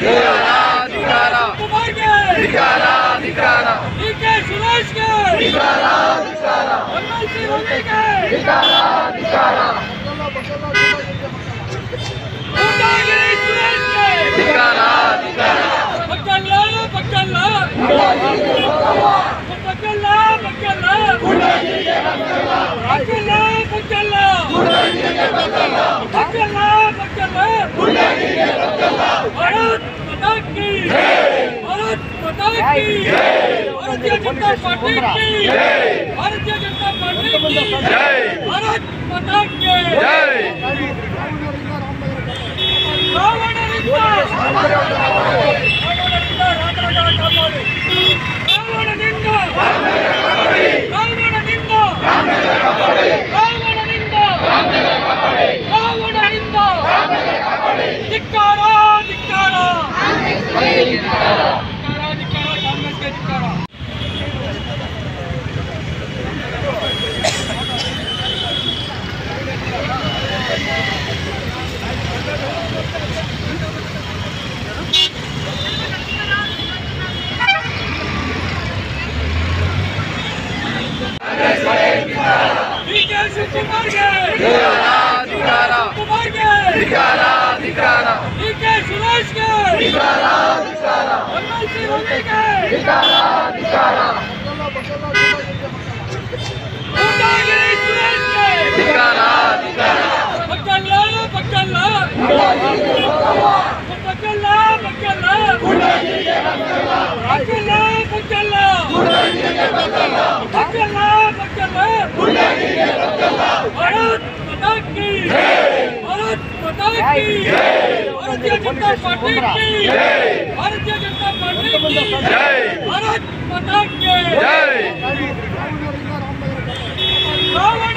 धिकारा धिकारा धिकारा धिकारा भारतीय Janata party Bharatiya Janata party Ravan Ravan Ravan Ravan निंदा ಧಿಕಾರ की। भारत माता की। भारतीय जनता पार्टी की। भारतीय जनता पार्टी की। भारत माता के। रावण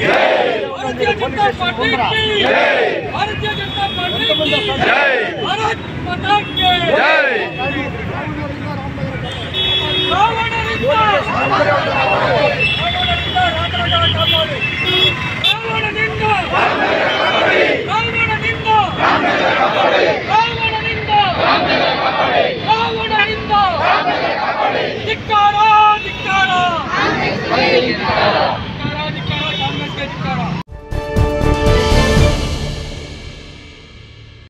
भारतीय जनता पार्टी भारतीय जनता पार्टी की भारत माता के रावण